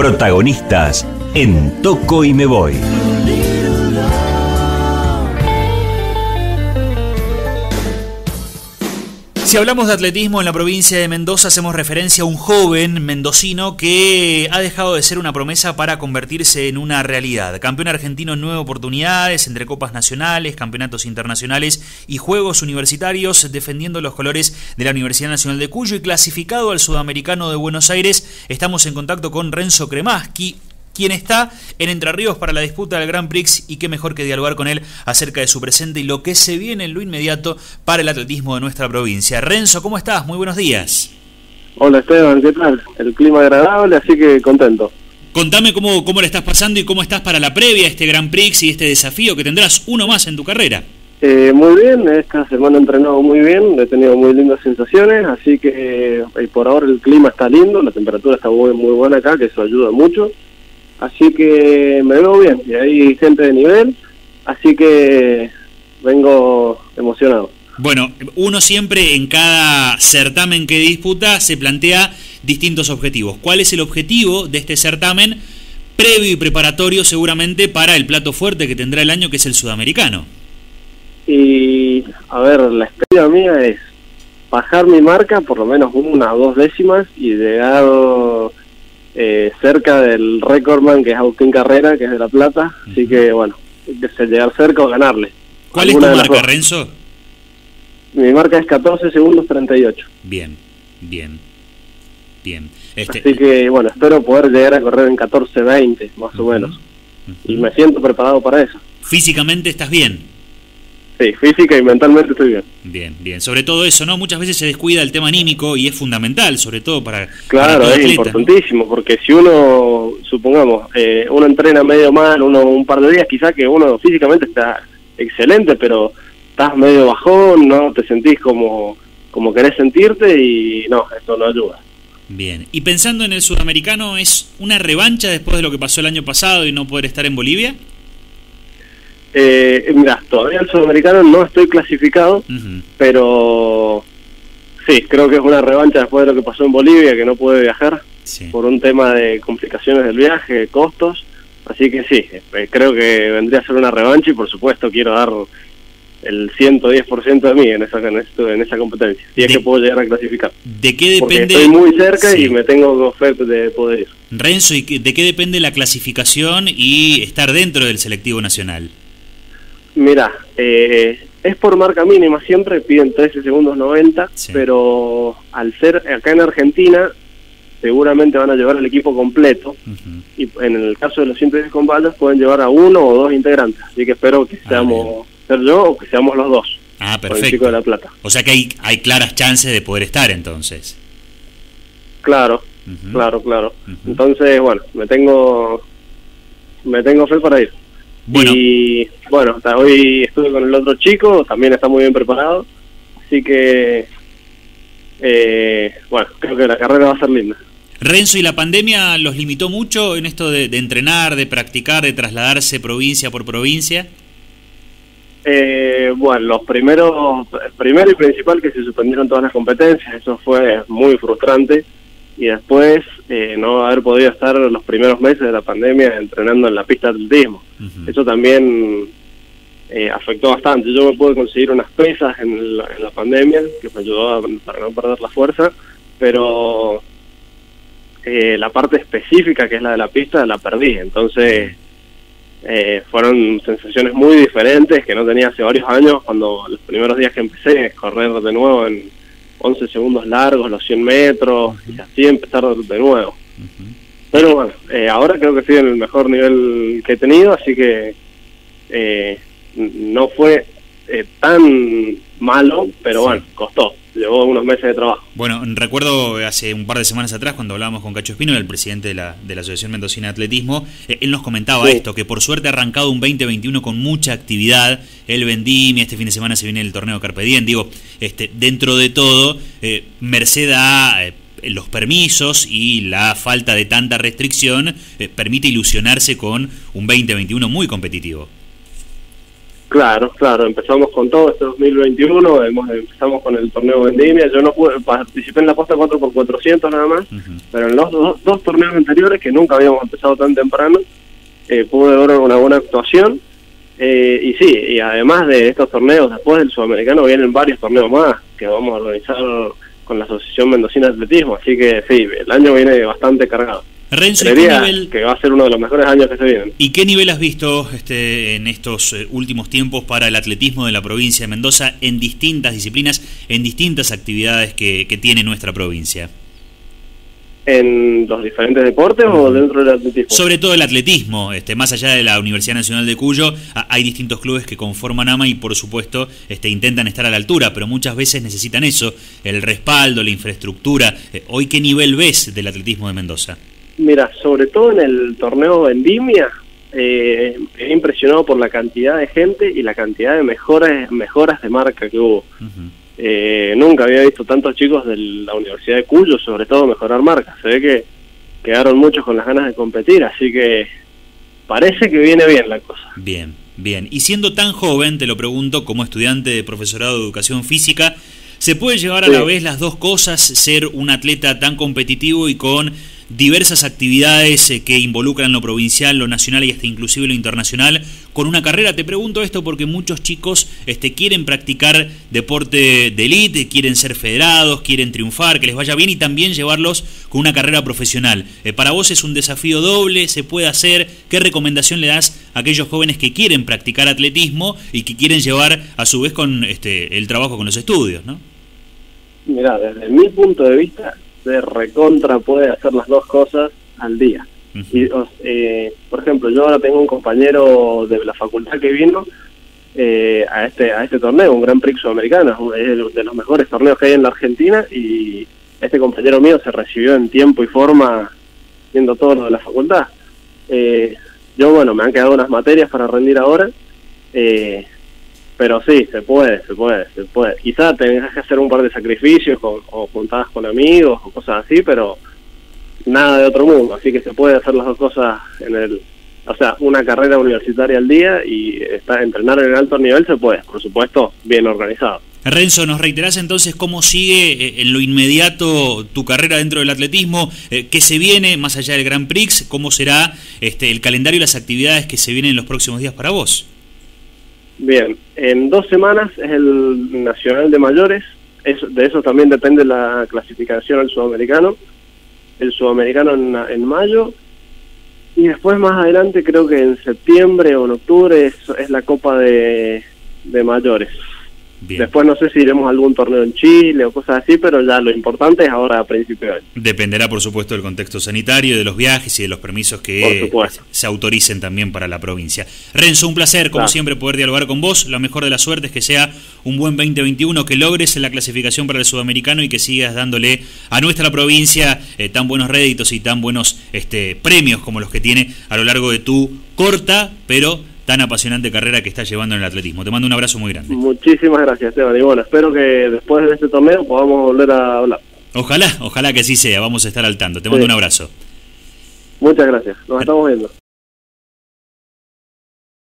Protagonistas en Toco y Me Voy. Si hablamos de atletismo en la provincia de Mendoza, hacemos referencia a un joven mendocino que ha dejado de ser una promesa para convertirse en una realidad. Campeón argentino en nueve oportunidades, entre copas nacionales, campeonatos internacionales y juegos universitarios, defendiendo los colores de la Universidad Nacional de Cuyo y clasificado al Sudamericano de Buenos Aires. Estamos en contacto con Renzo Kremaski, quien está en Entre Ríos para la disputa del Grand Prix y qué mejor que dialogar con él acerca de su presente y lo que se viene en lo inmediato para el atletismo de nuestra provincia. Renzo, ¿cómo estás? Muy buenos días. Hola Esteban, ¿qué tal? El clima agradable, así que contento. Contame cómo, cómo le estás pasando y cómo estás para la previa, este Grand Prix y este desafío que tendrás uno más en tu carrera. Eh, muy bien, esta semana he entrenado muy bien, he tenido muy lindas sensaciones, así que eh, por ahora el clima está lindo, la temperatura está muy, muy buena acá, que eso ayuda mucho. Así que me veo bien, y hay gente de nivel, así que vengo emocionado. Bueno, uno siempre en cada certamen que disputa se plantea distintos objetivos. ¿Cuál es el objetivo de este certamen previo y preparatorio seguramente para el plato fuerte que tendrá el año que es el sudamericano? Y a ver, la experiencia mía es bajar mi marca por lo menos una o dos décimas y llegar eh, cerca del recordman que es Agustín Carrera, que es de La Plata. Así que bueno, que llegar cerca o ganarle. ¿Cuál es tu marca, Renzo? Mi marca es 14 segundos 38. Bien, bien, bien. Este... Así que bueno, espero poder llegar a correr en 14-20, más o menos. Y me siento preparado para eso. ¿Físicamente estás bien? Sí, física y mentalmente estoy bien. Bien, bien. Sobre todo eso, ¿no? Muchas veces se descuida el tema anímico y es fundamental, sobre todo para... Claro, es importantísimo, porque si uno, supongamos, eh, uno entrena medio mal, uno un par de días, quizás que uno físicamente está excelente, pero estás medio bajón, no te sentís como, como querés sentirte y no, esto no ayuda. Bien, y pensando en el sudamericano, ¿es una revancha después de lo que pasó el año pasado y no poder estar en Bolivia? Eh, mira, todavía el sudamericano no estoy clasificado, pero sí, creo que es una revancha después de lo que pasó en Bolivia, que no pude viajar por un tema de complicaciones del viaje, costos. Así que sí, eh, creo que vendría a ser una revancha y por supuesto quiero dar el 110% de mí en esa, en, esto, en esa competencia, si es que puedo llegar a clasificar. ¿De qué depende? Porque estoy muy cerca y me tengo fe de poder ir. Renzo, ¿y de qué depende la clasificación y estar dentro del selectivo nacional? Mira, eh, es por marca mínima, siempre piden 13 segundos 90, pero al ser acá en Argentina, seguramente van a llevar el equipo completo. Y en el caso de los simples con vallas, pueden llevar a uno o dos integrantes. Así que espero que ah, seamos ser yo o que seamos los dos. Ah, perfecto. de la Plata. O sea que hay, hay claras chances de poder estar entonces. Claro, claro, claro. Entonces, bueno, me tengo me tengo fe para ir. Y bueno, hasta hoy estuve con el otro chico, también está muy bien preparado. Así que, eh, bueno, creo que la carrera va a ser linda. Renzo, ¿y la pandemia los limitó mucho en esto de, entrenar, de practicar, de trasladarse provincia por provincia? Eh, bueno, los primeros, primero y principal que se suspendieron todas las competencias, eso fue muy frustrante y después eh, no haber podido estar los primeros meses de la pandemia entrenando en la pista de atletismo. Eso también eh, afectó bastante. Yo me pude conseguir unas pesas en la, pandemia que me ayudó a, para no perder la fuerza, pero eh, la parte específica que es la de la pista la perdí. Entonces fueron sensaciones muy diferentes que no tenía hace varios años cuando los primeros días que empecé a correr de nuevo en 11 segundos largos, los 100 metros, y así empezar de nuevo. Pero bueno, eh, ahora creo que estoy en el mejor nivel que he tenido, así que eh, no fue eh, tan malo, pero bueno, costó llevó unos meses de trabajo. Bueno, recuerdo hace un par de semanas atrás cuando hablábamos con Cacho Espino, el presidente de la, de la Asociación Mendocina de Atletismo, eh, él nos comentaba esto, que por suerte ha arrancado un 2021 con mucha actividad, el Vendimia, este fin de semana se viene el torneo Carpe Diem, digo, este, dentro de todo, eh, merced a... Eh, los permisos y la falta de tanta restricción permite ilusionarse con un 2021 muy competitivo. Claro, claro, empezamos con todo este 2021, hemos, empezamos con el torneo Vendimia, yo no pude, participé en la posta 4x400 nada más, pero en los dos, torneos anteriores, que nunca habíamos empezado tan temprano, eh, pude ver una buena actuación, eh, y sí, y además de estos torneos, después del Sudamericano vienen varios torneos más que vamos a organizar con la Asociación Mendocina de Atletismo, así que sí, el año viene bastante cargado. Renzo, que va a ser uno de los mejores años que se vienen. ¿Y qué nivel has visto este, en estos eh, últimos tiempos para el atletismo de la provincia de Mendoza en distintas disciplinas, en distintas actividades que, tiene nuestra provincia? ¿En los diferentes deportes o dentro del atletismo? Sobre todo el atletismo, este, más allá de la Universidad Nacional de Cuyo, hay distintos clubes que conforman AMA y por supuesto este, intentan estar a la altura, pero muchas veces necesitan eso, el respaldo, la infraestructura. Eh, ¿Hoy qué nivel ves del atletismo de Mendoza? Mira, sobre todo en el torneo Vendimia, eh, he impresionado por la cantidad de gente y la cantidad de mejoras, mejoras de marca que hubo. eh, nunca había visto tantos chicos de la Universidad de Cuyo, sobre todo mejorar marcas. Se ve que quedaron muchos con las ganas de competir, así que parece que viene bien la cosa. Bien, bien. Y siendo tan joven, te lo pregunto, como estudiante de profesorado de educación física, ¿se puede llevar a la vez las dos cosas, ser un atleta tan competitivo y con diversas actividades eh, que involucran lo provincial, lo nacional y hasta inclusive lo internacional con una carrera. Te pregunto esto porque muchos chicos este, quieren practicar deporte de élite, quieren ser federados, quieren triunfar, que les vaya bien y también llevarlos con una carrera profesional. Eh, para vos es un desafío doble, se puede hacer. ¿Qué recomendación le das a aquellos jóvenes que quieren practicar atletismo y que quieren llevar a su vez con este, el trabajo con los estudios? ¿no? Mira, desde mi punto de vista, de recontra puede hacer las dos cosas al día. y, eh, por ejemplo, yo ahora tengo un compañero de la facultad que vino eh, a este a este torneo, un Gran Prix sudamericano, es de los mejores torneos que hay en la Argentina y este compañero mío se recibió en tiempo y forma viendo todo lo de la facultad. Eh, yo, bueno, me han quedado unas materias para rendir ahora, eh, pero sí, se puede, se puede, se puede. Quizá tengas que hacer un par de sacrificios o juntadas con amigos o cosas así, pero nada de otro mundo. Así que se puede hacer las dos cosas en el... O sea, una carrera universitaria al día y está, entrenar en el alto nivel se puede, por supuesto, bien organizado. Renzo, ¿nos reiterás entonces cómo sigue eh, en lo inmediato tu carrera dentro del atletismo? Eh, ¿Qué se viene más allá del Grand Prix? ¿Cómo será este, el calendario y las actividades que se vienen en los próximos días para vos? Bien, en dos semanas es el Nacional de Mayores, de eso también depende la clasificación al sudamericano, el sudamericano en, mayo, y después más adelante creo que en septiembre o en octubre es, es la Copa de, de Mayores. Después no sé si iremos a algún torneo en Chile o cosas así, pero ya lo importante es ahora a principio de año. Dependerá, por supuesto, del contexto sanitario, de los viajes y de los permisos que se autoricen también para la provincia. Renzo, un placer, como siempre, poder dialogar con vos. Lo mejor de la suerte es que sea un buen 2021, que logres la clasificación para el sudamericano y que sigas dándole a nuestra provincia eh, tan buenos réditos y tan buenos este, premios como los que tiene a lo largo de tu corta, pero tan apasionante carrera que estás llevando en el atletismo. Te mando un abrazo muy grande. Muchísimas gracias, Esteban. Y bueno, espero que después de este torneo podamos volver a hablar. Ojalá, ojalá que así sea. Vamos a estar al tanto. Te mando un abrazo. Muchas gracias. Nos estamos viendo.